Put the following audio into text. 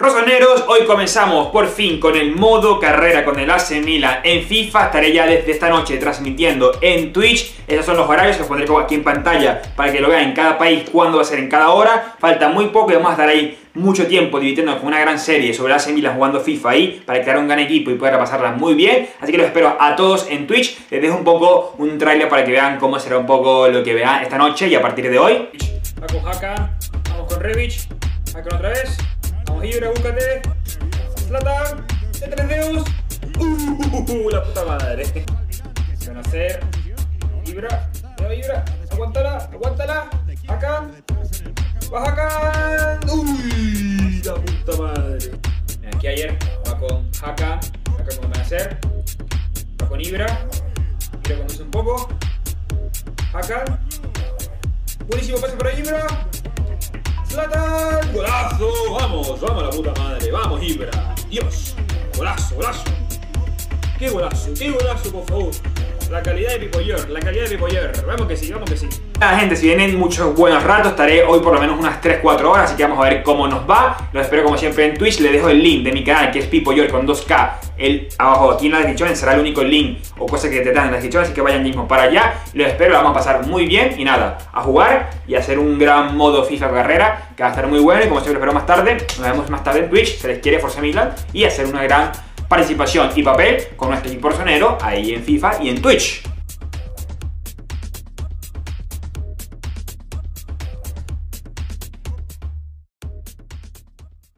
Rosoneros, hoy comenzamos por fin con el modo carrera con el AC Milan en FIFA. Estaré ya desde esta noche transmitiendo en Twitch. Esos son los horarios, los pondré aquí en pantalla para que lo vean en cada país, cuándo va a ser en cada hora. Falta muy poco y vamos a estar ahí mucho tiempo divirtiéndonos con una gran serie sobre el AC Milan jugando FIFA ahí para crear un gran equipo y poder pasarla muy bien. Así que los espero a todos en Twitch. Les dejo un poco un trailer para que vean cómo será un poco lo que vean esta noche y a partir de hoy. Va con vamos con Revich, Haka otra vez. Vamos, Ibra, búscate. Zlatan, de tres dedos. Uh, la puta madre. Van a hacer. Ibra, va Ibra, aguántala, aguántala. Acá. Baja acá. Uy, la puta madre. Aquí ayer va con Haka. Haka como van a hacer. Va con Ibra. Ibra conoce un poco. Haka. Buenísimo pase para Ibra. Zlatan, golazo, vamos, vamos la puta madre, vamos Ibra, Dios, golazo, golazo, qué golazo, qué golazo por favor, la calidad de Pipoyer, la calidad de Pipoyer, vamos que sí, vamos que sí. Nada gente, si vienen muchos buenos ratos, estaré hoy por lo menos unas 3-4 horas, así que vamos a ver cómo nos va, los espero como siempre en Twitch, les dejo el link de mi canal que es Pipoyer con 2K, el, abajo aquí en la descripción será el único link o cosa que te dan en la descripción, así que vayan mismo para allá, los espero, lo vamos a pasar muy bien. Y nada, a jugar y a hacer un gran modo FIFA carrera que va a estar muy bueno. Y como siempre espero más tarde, nos vemos más tarde en Twitch, se les quiere Forza Milan y hacer una gran participación y papel con nuestro equipo sonero ahí en FIFA y en Twitch.